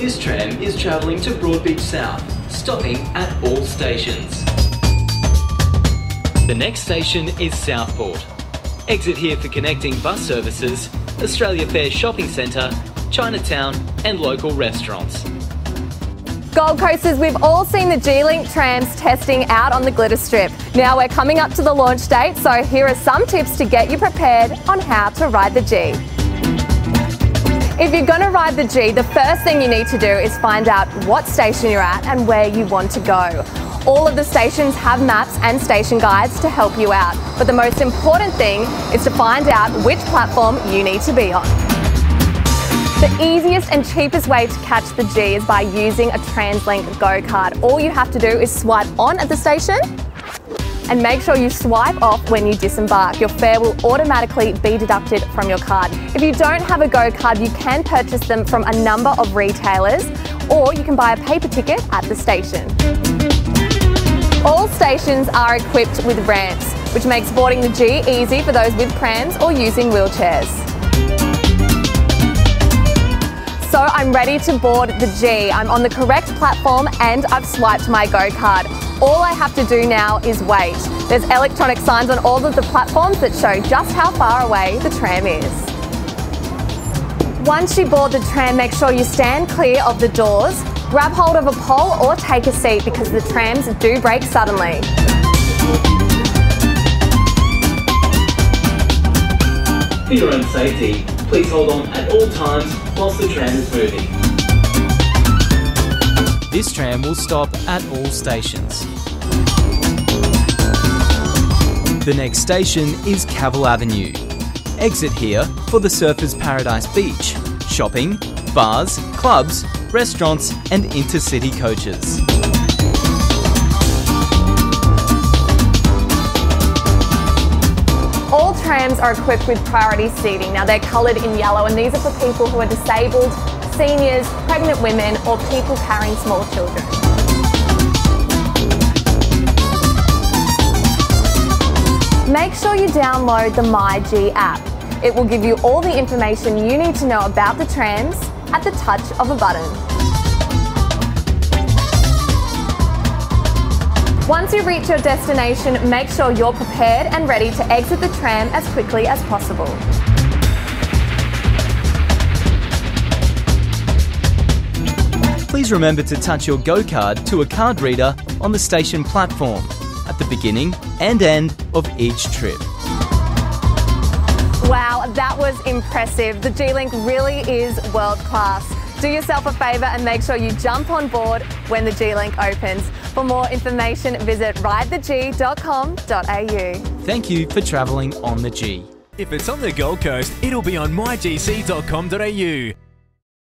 This tram is travelling to Broadbeach South, stopping at all stations. The next station is Southport. Exit here for connecting bus services, Australia Fair Shopping Centre, Chinatown, and local restaurants. Gold Coasters, we've all seen the G-Link trams testing out on the glitter strip. Now we're coming up to the launch date, so here are some tips to get you prepared on how to ride the G. If you're going to ride the G, the first thing you need to do is find out what station you're at and where you want to go. All of the stations have maps and station guides to help you out, but the most important thing is to find out which platform you need to be on. The easiest and cheapest way to catch the G is by using a TransLink Go card. All you have to do is swipe on at the station and make sure you swipe off when you disembark. Your fare will automatically be deducted from your card. If you don't have a Go card, you can purchase them from a number of retailers or you can buy a paper ticket at the station. All stations are equipped with ramps, which makes boarding the G easy for those with prams or using wheelchairs. I'm ready to board the G. I'm on the correct platform and I've swiped my Go card. All I have to do now is wait. There's electronic signs on all of the platforms that show just how far away the tram is. Once you board the tram, make sure you stand clear of the doors, grab hold of a pole or take a seat because the trams do brake suddenly. For your own safety, please hold on at all times whilst the tram is moving. This tram will stop at all stations. The next station is Cavill Avenue. Exit here for the Surfers Paradise Beach, shopping, bars, clubs, restaurants, and intercity coaches. All trams are equipped with priority seating. Now they're coloured in yellow and these are for people who are disabled, seniors, pregnant women or people carrying small children. Make sure you download the MyG app. It will give you all the information you need to know about the trams at the touch of a button. Once you reach your destination, make sure you're prepared and ready to exit the tram as quickly as possible. Please remember to touch your Go card to a card reader on the station platform at the beginning and end of each trip. Wow, that was impressive. The G-Link really is world class. Do yourself a favour and make sure you jump on board when the G-Link opens. For more information, visit ridetheg.com.au. Thank you for travelling on the G. If it's on the Gold Coast, it'll be on mygc.com.au.